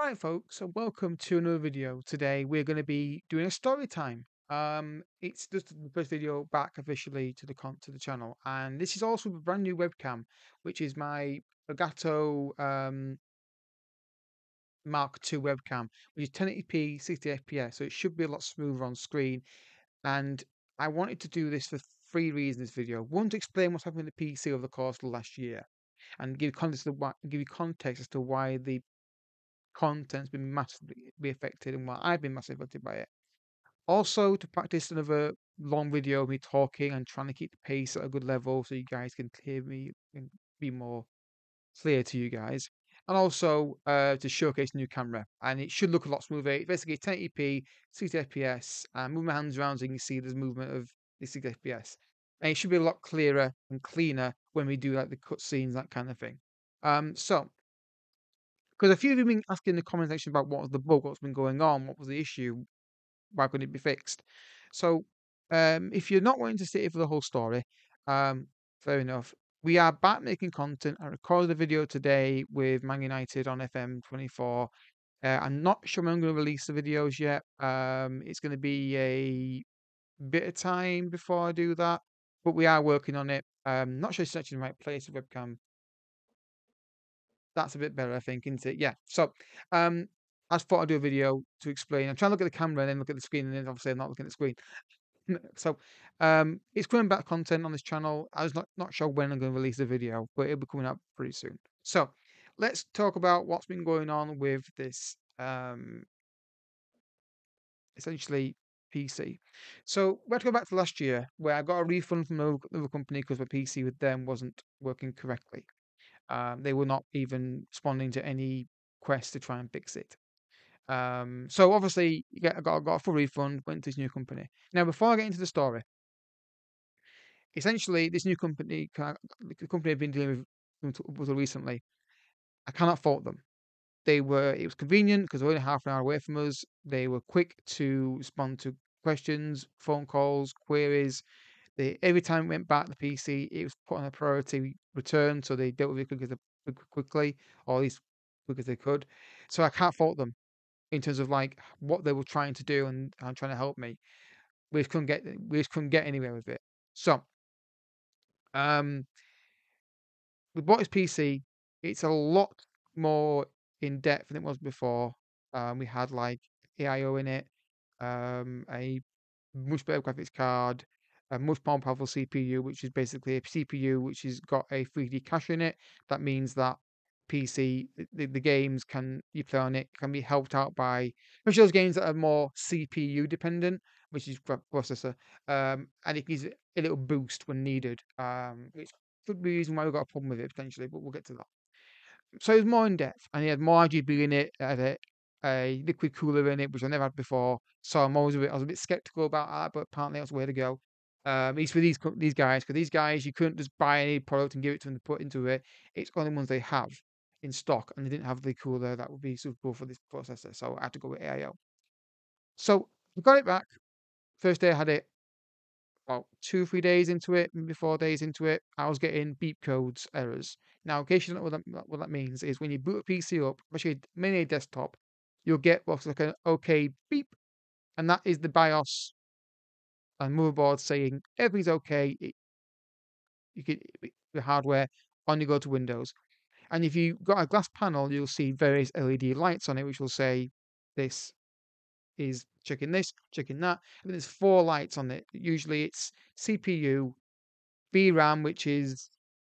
Hi, folks, and welcome to another video. Today, we're going to be doing a story time. Um, it's just the first video back officially to the to the channel, and this is also a brand new webcam, which is my Elgato um, Mark II webcam, which is 1080p, 60 FPS, so it should be a lot smoother on screen. And I wanted to do this for three reasons. This video, one to explain what's happened with the PC over the course of the last year, and give context to give you context as to why the content's been massively affected and why I've been massively affected by it. Also, to practice another long video of me talking and trying to keep the pace at a good level so you guys can hear me and be more clear to you guys. And also uh, to showcase new camera, and it should look a lot smoother. It's basically 1080p, 60 FPS, and move my hands around so you can see there's movement of the 60 FPS. And it should be a lot clearer and cleaner when we do like the cutscenes, that kind of thing. Um, so because a few of you have been asking in the comment section about what was the bug, what's been going on, what was the issue, why couldn't it be fixed? So, um, if you're not wanting to sit here for the whole story, um, fair enough. We are back making content. I recorded a video today with Man United on FM24. Uh, I'm not sure when I'm going to release the videos yet. Um, it's going to be a bit of time before I do that, but we are working on it. Um, not sure it's actually the right place, of webcam that's a bit better, I think, isn't it? Yeah. So, um, I thought I'd do a video to explain. I'm trying to look at the camera and then look at the screen, and then obviously I'm not looking at the screen. so, um, it's coming back content on this channel. I was not not sure when I'm going to release the video, but it'll be coming up pretty soon. So, let's talk about what's been going on with this, um, essentially PC. So, we have to go back to last year where I got a refund from another company because my PC with them wasn't working correctly. Um, they were not even responding to any quest to try and fix it. Um, so obviously, I got, got a full refund, went to this new company. Now, before I get into the story, essentially, this new company, the company I've been dealing with until recently, I cannot fault them. They were, it was convenient because they're only half an hour away from us. They were quick to respond to questions, phone calls, queries. Every time it went back the PC, it was put on a priority return, so they dealt with it quickly, quickly, or at least quick as they could. So I can't fault them in terms of like what they were trying to do and, and trying to help me. We just couldn't get we just couldn't get anywhere with it. So um with what is PC, it's a lot more in depth than it was before. Um, we had like AIO in it, um, a much better graphics card, a much more powerful CPU, which is basically a CPU which has got a 3D cache in it. That means that PC, the, the games can you play on it can be helped out by especially those games that are more CPU dependent, which is processor, um, and it gives it a little boost when needed. Um, which could be the reason why we've got a problem with it potentially, but we'll get to that. So it's more in depth, and he had more RGB in it, had a, a liquid cooler in it, which I never had before. So I'm always a bit, I was a bit skeptical about that, but apparently that's way to go. Um, least for these these guys, because these guys you couldn't just buy any product and give it to them to put into it. It's only ones they have in stock, and they didn't have the cooler that would be suitable for this processor, so I had to go with AIO. So I got it back. First day I had it about two, three days into it, maybe four days into it, I was getting beep codes errors. Now, in case you don't know what that, what that means, is when you boot a PC up, especially mini desktop, you'll get what's like an OK beep, and that is the BIOS and motherboard saying everything's okay. It, you can the hardware on you go to Windows. And if you've got a glass panel, you'll see various LED lights on it, which will say this is checking this, checking that. And there's four lights on it. Usually it's CPU, VRAM, which is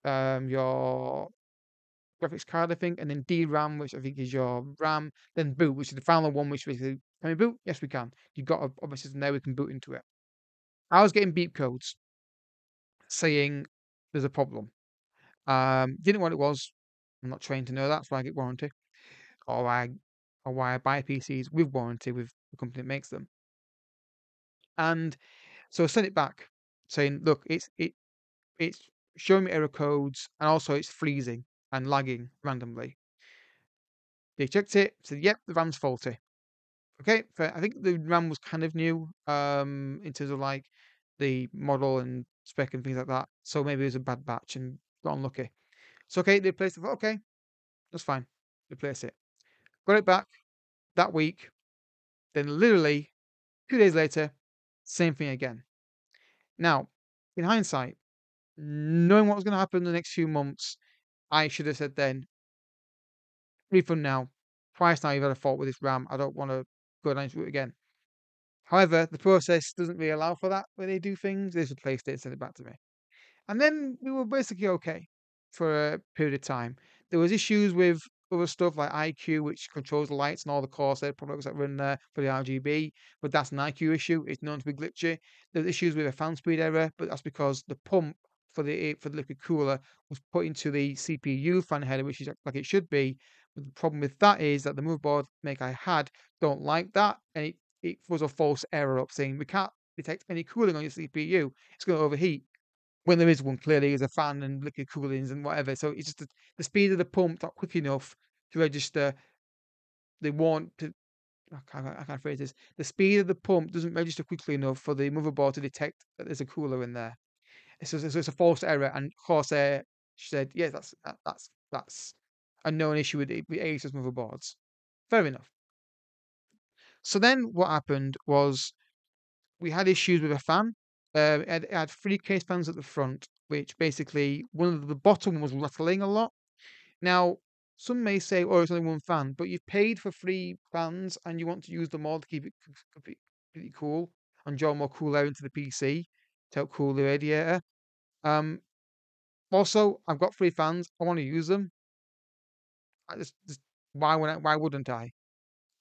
um, your graphics card, I think, and then DRAM, which I think is your RAM, then boot, which is the final one, which basically, can we boot? Yes, we can. You've got a, obviously there we can boot into it. I was getting beep codes saying there's a problem. Um, didn't know what it was. I'm not trained to know that, so I get warranty. Or I or why I buy PCs with warranty with the company that makes them. And so I sent it back saying, look, it's it it's showing me error codes and also it's freezing and lagging randomly. They checked it, said, yep, the RAM's faulty. Okay, fair. I think the RAM was kind of new, um, in terms of like the model and spec and things like that. So maybe it was a bad batch and got unlucky. So okay, they replaced it. Okay, that's fine. Replace it. Got it back that week. Then literally two days later, same thing again. Now, in hindsight, knowing what was going to happen in the next few months, I should have said then, refund now. Twice now you've had a fault with this RAM. I don't want to this route again. However, the process doesn't really allow for that when they do things. They just replaced it and sent it back to me. And then we were basically okay for a period of time. There was issues with other stuff like iCUE, which controls the lights and all the Corsair products that run there for the RGB, but that's an iCUE issue. It's known to be glitchy. There's issues with a fan speed error, but that's because the pump for the for the liquid cooler was put into the CPU fan header, which is like it should be. But the problem with that is that the motherboard make I had don't like that, and it, it was a false error up saying we can't detect any cooling on your CPU. It's going to overheat when there is one clearly is a fan and liquid coolings and whatever. So it's just the, the speed of the pump not quick enough to register. They want to. I can't, I can't phrase this. The speed of the pump doesn't register quickly enough for the motherboard to detect that there's a cooler in there. It's, a, it's a false error, and she said, "Yeah, that's that, that's a known issue with, Asus motherboards." Fair enough. So then, what happened was we had issues with a fan. Uh, had, it had three case fans at the front, which basically one of the bottom was rattling a lot. Now, some may say, "Oh, it's only one fan," but you've paid for three fans and you want to use them all to keep it completely cool and draw more cool air into the PC to help cool the radiator. Um, also, I've got three fans. I want to use them. Why would why wouldn't I?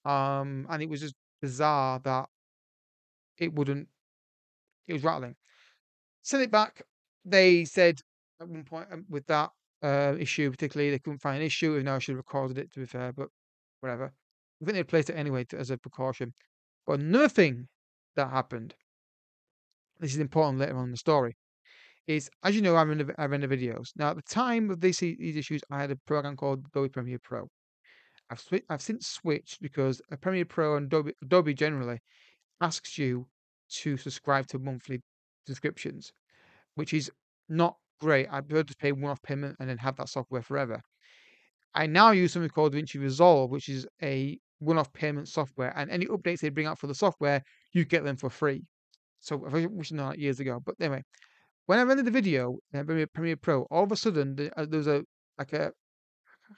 Um, and it was just bizarre that it wouldn't. It was rattling. Send it back. They said at one point um, with that uh, issue, particularly, they couldn't find an issue. Even though I should have recorded it, to be fair, but whatever. I think they placed it anyway to, as a precaution. But another thing that happened. This is important later on in the story. Is as you know, I the, I the videos. Now, at the time of these these issues, I had a program called Adobe Premiere Pro. I've swi- I've since switched because a Premiere Pro and Adobe, Adobe generally asks you to subscribe to monthly subscriptions, which is not great. I'd prefer to pay one-off payment and then have that software forever. I now use something called DaVinci Resolve, which is a one-off payment software, and any updates they bring out for the software, you get them for free. So I wish I know that years ago, but anyway, when I rendered the video in Premiere, Premiere Pro, all of a sudden the, uh, there was a like a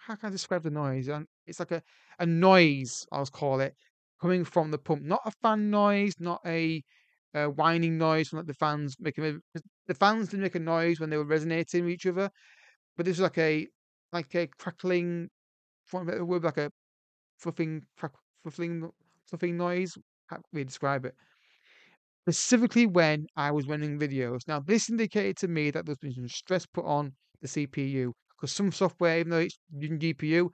how can I describe the noise? It's like a a noise, I'll call it, coming from the pump. Not a fan noise, not a, a whining noise from like the fans making the fans didn't make a noise when they were resonating with each other, but this was like a like a crackling, a word, like a fluffing, crack, fluffing, fluffing noise. How can we describe it? Specifically when I was running videos. Now, this indicated to me that there's been some stress put on the CPU because some software, even though it's using GPU,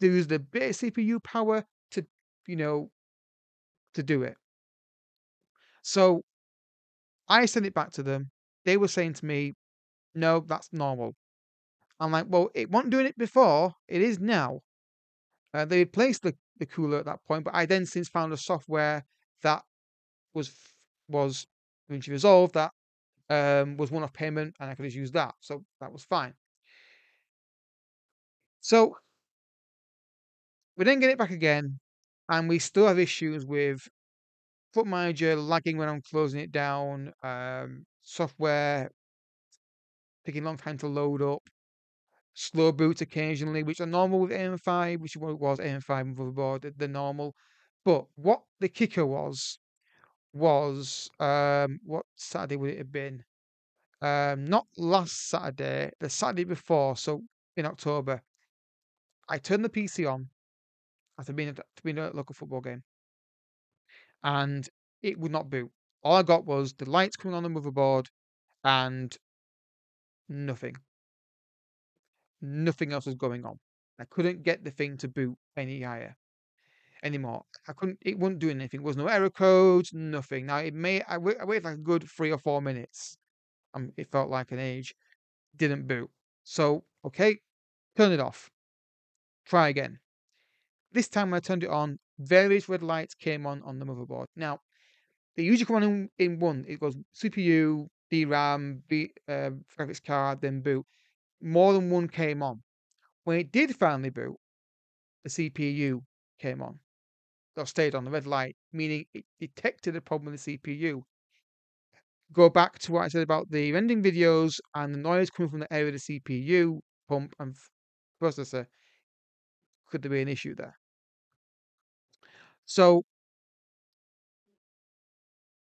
uses a bit of CPU power to, you know, to do it. So I sent it back to them. They were saying to me, no, that's normal. I'm like, well, it wasn't doing it before. It is now. Uh, they replaced the, the cooler at that point, but I then since found a software that was was DaVinci Resolve that um, was one-off payment, and I could just use that, so that was fine. So we didn't get it back again, and we still have issues with Foot Manager lagging when I'm closing it down, um, software taking a long time to load up, slow boots occasionally, which are normal with AM5, which was AM5 motherboard, they're normal. But what the kicker was, was um, what Saturday would it have been? Um, not last Saturday, the Saturday before, so in October. I turned the PC on after being at, being at a local football game, and it would not boot. All I got was the lights coming on the motherboard and nothing. Nothing else was going on. I couldn't get the thing to boot any higher anymore. I couldn't. It wouldn't do anything. There was no error codes. Nothing. Now it may. I waited like a good three or four minutes. Um, it felt like an age. Didn't boot. So okay, turn it off. Try again. This time when I turned it on, various red lights came on on the motherboard. Now they usually come on in, in one. It goes CPU, DRAM, B, uh, graphics card, then boot. More than one came on. When it did finally boot, the CPU came on. Or stayed on the red light, meaning it detected a problem with the CPU. Go back to what I said about the rendering videos and the noise coming from the area of the CPU pump and processor. Could there be an issue there? So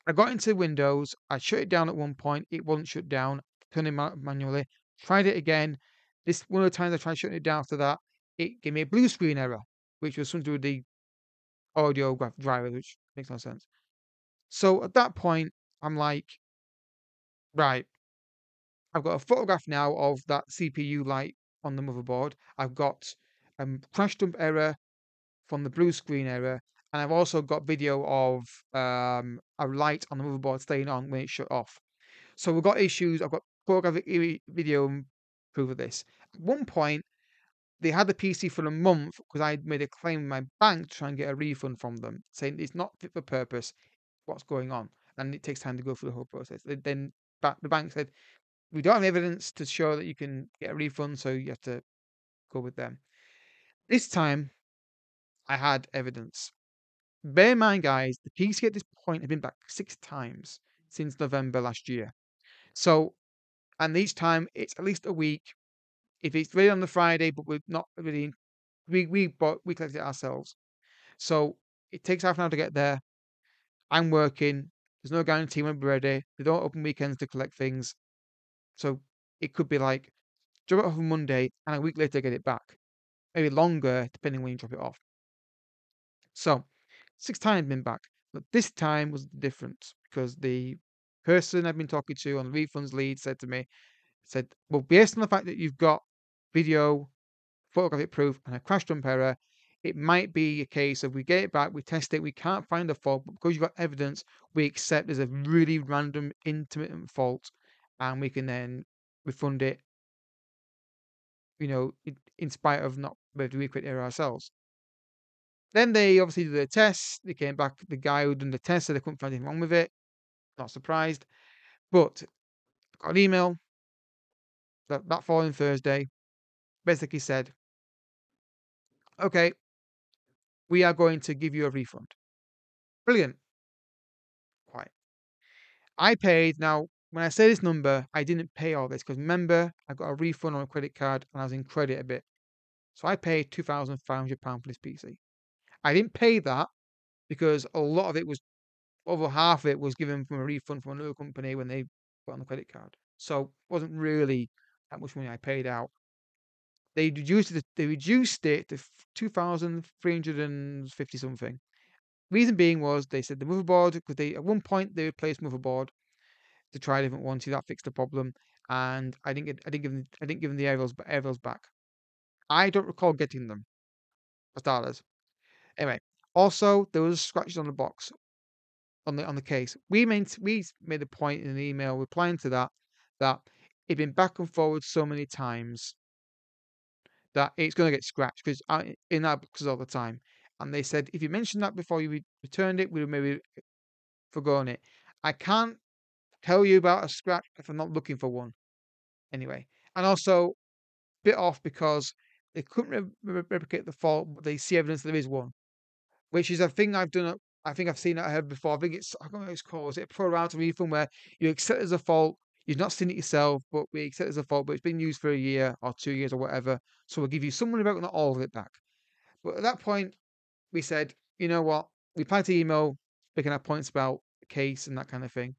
I got into Windows. I shut it down at one point. It wasn't shut down. Turned it manually. Tried it again. This one of the times I tried shutting it down after that, it gave me a blue screen error, which was something to do with the audio graph driver, which makes no sense. So at that point, I'm like, right, I've got a photograph now of that CPU light on the motherboard. I've got a um, crash dump error from the blue screen error, and I've also got video of um, a light on the motherboard staying on when it shut off. So we've got issues. I've got photographic video proof of this. At one point, they had the PC for a month because I made a claim in my bank to try and get a refund from them, saying it's not fit for purpose. What's going on? And it takes time to go through the whole process. Then the bank said, we don't have evidence to show that you can get a refund, so you have to go with them. This time, I had evidence. Bear in mind, guys, the PC at this point had been back six times since November last year. So, and each time it's at least a week. If it's ready on the Friday, but we're not really, we we bought we collected it ourselves. So it takes half an hour to get there. I'm working. There's no guarantee when we're ready. They don't open weekends to collect things. So it could be like drop it off on Monday and a week later get it back. Maybe longer, depending when you drop it off. So six times been back. But this time was different because the person I've been talking to on the refunds lead said to me, said, well, based on the fact that you've got video, photographic proof, and a crash dump error, it might be a case of we get it back, we test it, we can't find the fault, but because you've got evidence, we accept there's a really random intermittent fault, and we can then refund it, you know, in, spite of not being able to recreate error ourselves. Then they obviously did the test. They came back. The guy who done the test said they couldn't find anything wrong with it. Not surprised. But got an email that, that following Thursday basically said, okay, we are going to give you a refund. Brilliant. Right. I paid. Now, when I say this number, I didn't pay all this because remember, I got a refund on a credit card and I was in credit a bit. So I paid £2,500 for this PC. I didn't pay that because a lot of it was over half of it was given from a refund from another company when they put on the credit card. So it wasn't really that much money I paid out. They reduced it. They reduced it to two thousand three hundred and fifty something. Reason being was they said the motherboard because they at one point they replaced motherboard to try a different one. See that fixed the problem, and I didn't get I didn't give them I didn't give them the Aerials but Aerials back. I don't recall getting them for starters. Anyway, also there was scratches on the box on the on the case. We made we made a point in an email replying to that that it'd been back and forward so many times that it's going to get scratched because I in our boxes all the time. And they said if you mentioned that before you returned it, we would maybe forgone it. I can't tell you about a scratch if I'm not looking for one. Anyway, and also bit off because they couldn't re- replicate the fault, but they see evidence there is one which is a thing I've done. I think I've seen I heard before. I think it's I don't know what it's called. Is it pro rata refund where you accept as a fault, you've not seen it yourself, but we accept it as a fault, but it's been used for a year or two years or whatever. So we'll give you some money back, not all of it back. But at that point, we said, you know what? We tried to email making our points about the case and that kind of thing.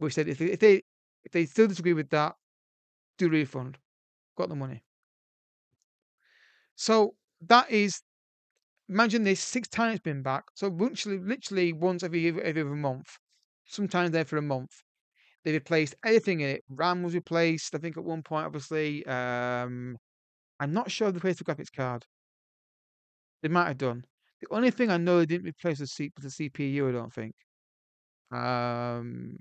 We said if they, if they if they still disagree with that, do refund. Got the money. So that is Imagine this six times been back. So literally, literally once every every other month. Sometimes there for a month. They replaced everything in it. RAM was replaced. I think at one point, obviously. Um, I'm not sure they replaced the graphics card. They might have done. The only thing I know they didn't replace the, C- the CPU. I don't think. Um,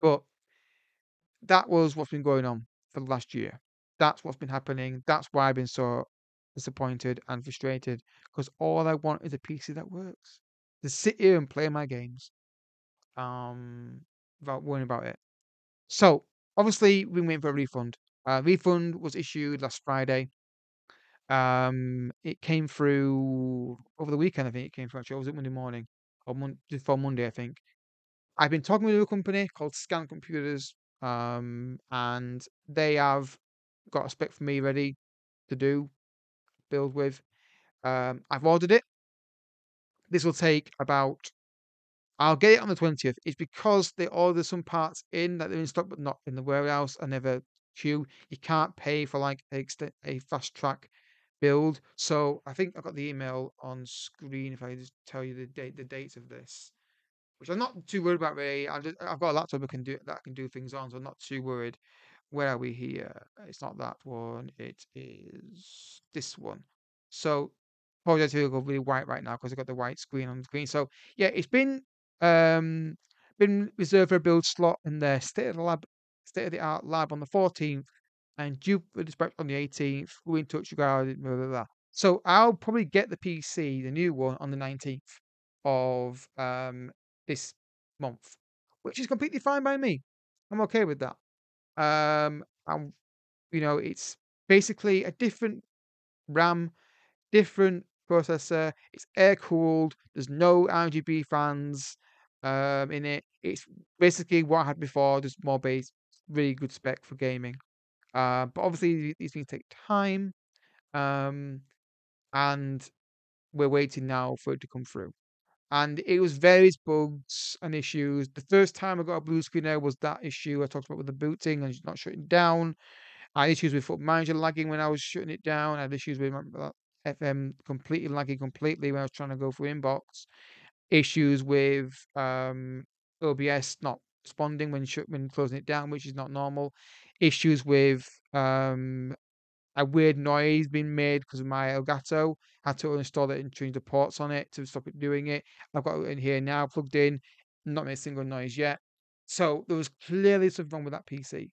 but that was what's been going on for the last year. That's what's been happening. That's why I've been so disappointed and frustrated because all I want is a PC that works. To sit here and play my games um, without worrying about it. So, obviously, we went for a refund. Uh, refund was issued last Friday. Um, it came through over the weekend. I think it came through. Actually, I was it Monday morning or mon- for Monday, I think. I've been talking with a company called Scan Computers, um, and they have got a spec for me ready to do build with. Um, I've ordered it. This will take about. I'll get it on the twentieth. It's because they order some parts in that they're in stock but not in the warehouse and never queue. You can't pay for like a, a fast track build. So I think I've got the email on screen if I just tell you the date, the dates of this, which I'm not too worried about really. I I've got a laptop I can do that I can do things on, so I'm not too worried. Where are we here? It's not that one. It is this one. So apologize if it go really white right now because I've got the white screen on the screen. So yeah, it's been um been reserved for a build slot in their state of the lab state of the art lab on the 14th and due for dispatch on the 18th. We're in touch regarding blah, blah, blah. So I'll probably get the PC, the new one, on the 19th of um this month, which is completely fine by me. I'm okay with that. Um, and you know, it's basically a different RAM, different processor. It's air cooled. There's no RGB fans um in it. It's basically what I had before, just more base, really good spec for gaming. Uh, but obviously these things take time. Um, and we're waiting now for it to come through. And it was various bugs and issues. The first time I got a blue screen there was that issue I talked about with the booting and not shutting down. I had issues with Foot Manager lagging when I was shutting it down. I had issues with FM completely lagging completely when I was trying to go through inbox. Issues with um, OBS not responding when shut, when closing it down, which is not normal. Issues with um, a weird noise being made because of my Elgato. Had to install it and change the ports on it to stop it doing it. I've got it in here now plugged in, not made a single noise yet. So there was clearly something wrong with that PC.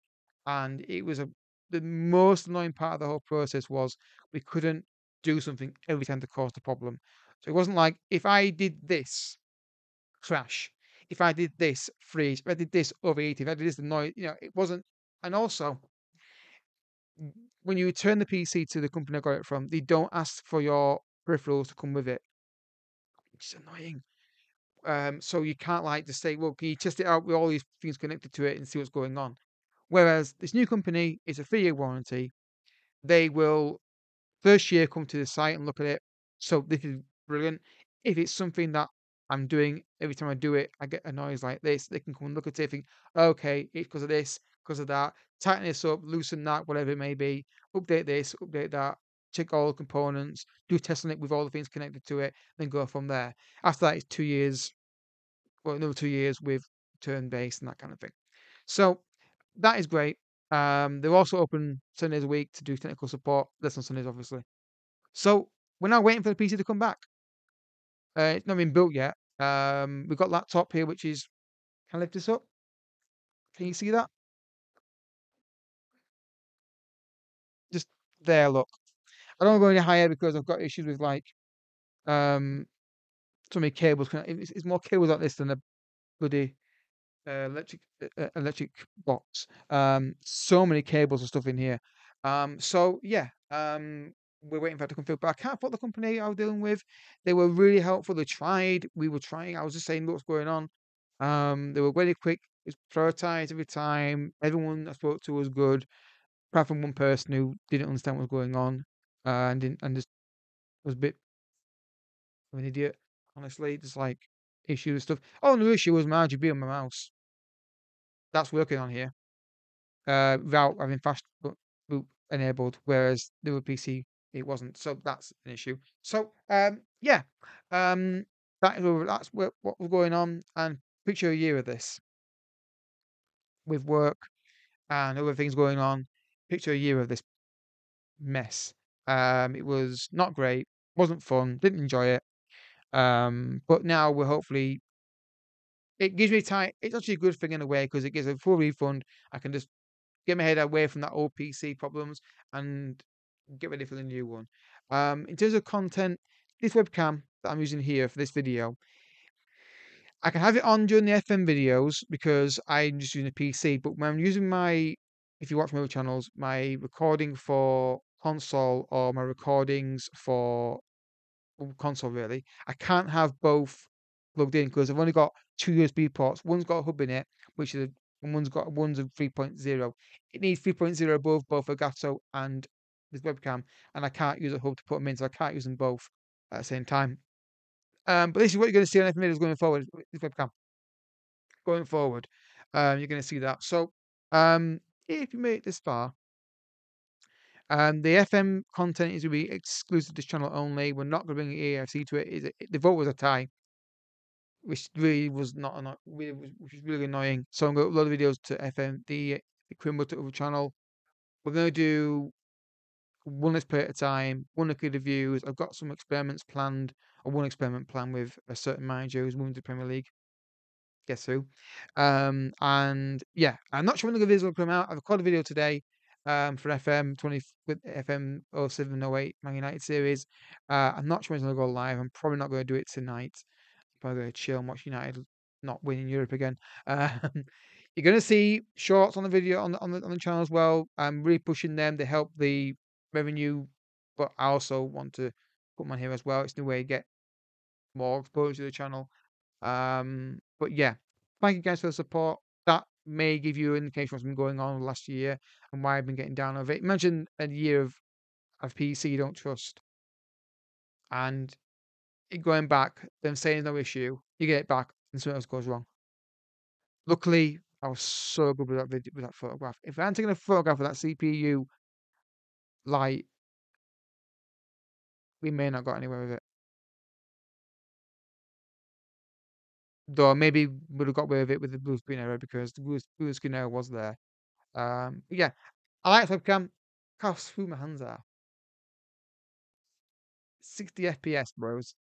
And it was a the most annoying part of the whole process was we couldn't do something every time to cause the problem. So it wasn't like if I did this, crash. If I did this, freeze. If I did this, overheat. If I did this, annoy. You know, it wasn't. And also, when you return the PC to the company I got it from, they don't ask for your peripherals to come with it, which is annoying. Um, so you can't like just say, well, can you test it out with all these things connected to it and see what's going on? Whereas this new company is a three-year warranty. They will first year come to the site and look at it. So this is brilliant. If it's something that I'm doing every time I do it, I get a noise like this. They can come and look at it and think, okay, it's because of this, because of that. Tighten this up, loosen that, whatever it may be. Update this, update that. Check all the components. Do a test on it with all the things connected to it. Then go from there. After that, it's two years. Well, another two years with turn based and that kind of thing. So that is great. Um, they're also open Sundays a week to do technical support. That's on Sundays, obviously. So we're now waiting for the PC to come back. Uh, it's not been built yet. Um, we've got laptop here, which is. Can I lift this up? Can you see that? Just there, look. I don't go any higher because I've got issues with like um so many cables. It's, it's more cables like this than a bloody uh, electric uh, electric box. Um, so many cables and stuff in here. Um, so yeah, um, we're waiting for it to come through. But I can't fault the company I was dealing with. They were really helpful. They tried. We were trying. I was just saying what's going on. Um, they were really quick. It's prioritized every time. Everyone I spoke to was good, apart from one person who didn't understand what was going on uh, and didn't and just was a bit of an idiot. Honestly, just like issues and stuff. Oh, no issue was my RGB on my mouse. That's working on here. Uh, without having fast boot enabled, whereas the PC it wasn't. So that's an issue. So um, yeah, um, that is that's what was going on. And picture a year of this with work and other things going on. Picture a year of this mess. Um, it was not great, wasn't fun, didn't enjoy it. Um, but now we're hopefully it gives me time. It's actually a good thing in a way because it gives a full refund. I can just get my head away from that old PC problems and get ready for the new one. Um, in terms of content, this webcam that I'm using here for this video, I can have it on during the FM videos because I'm just using a PC. But when I'm using my, if you watch my other channels, my recording for console or my recordings for console really. I can't have both plugged in because I've only got two USB ports. One's got a hub in it, which is a, and one's got one's a 3.0. It needs 3.0 above both Elgato and this webcam, and I can't use a hub to put them in, so I can't use them both at the same time. Um, but this is what you're going to see on FM videos going forward. This webcam going forward, um, you're going to see that. So, um, if you made it this far, um, the FM content is going to be exclusive to this channel only. We're not going to bring the AFC to it. The vote was a tie, which really was not, which was really annoying. So I'm going to upload videos to FM, the, the Quimble channel. We're going to do one let's play at a time, one look at the views. I've got some experiments planned, or one experiment planned with a certain manager who's moving to Premier League. Guess who? Um, and yeah, I'm not sure when the videos will come out. I've recorded a video today um, for FM 20 with FM 0708 Man United series. Uh, I'm not sure when it's going to go live. I'm probably not going to do it tonight. I'm probably going to chill and watch United not win in Europe again. Um, you're going to see shorts on the video on the, on the on the channel as well. I'm really pushing them to help the revenue, but I also want to put them on here as well. It's the way to get more exposure to the channel. Um, but yeah, thank you guys for the support. That may give you an indication what's been going on last year and why I've been getting down of it. Imagine a year of of PC you don't trust, and going back, them saying no issue, you get it back, and something else goes wrong. Luckily, I was so good with that video, with that photograph. If I hadn't taken a photograph of that CPU light, we may not got anywhere with it. Though maybe would have got away with it with the blue screen error because the blue, screen error was there. Um, yeah, I like webcam. Can't who my hands are. 60 FPS, bros.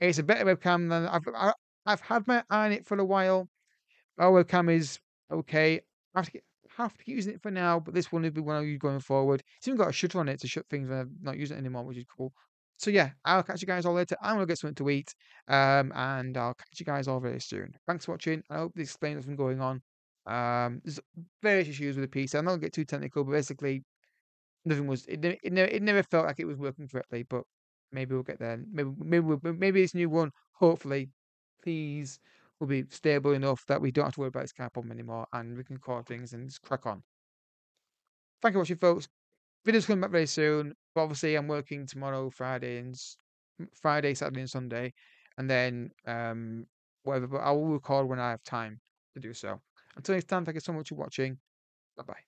It's a better webcam than I've I, have i have had my eye on it for a while. Our webcam is okay. I have to, get, have to keep using it for now, but this one will be one I use going forward. It's even got a shutter on it to shut things when I'm not using it anymore, which is cool. So yeah, I'll catch you guys all later. I'm gonna get something to eat, um, and I'll catch you guys all very soon. Thanks for watching. I hope this explains what's been going on. Um, there's various issues with the piece. I'm not gonna get too technical, but basically, nothing was. It, it, never, it never felt like it was working correctly. But maybe we'll get there. Maybe maybe we'll, maybe this new one, hopefully, please, will be stable enough that we don't have to worry about this car problem anymore, and we can call things and just crack on. Thank you for watching, folks. Videos coming back very soon. But obviously, I'm working tomorrow, Friday, and Friday, Saturday, and Sunday, and then um, whatever. But I will record when I have time to do so. Until next time, thank you so much for watching. Bye bye.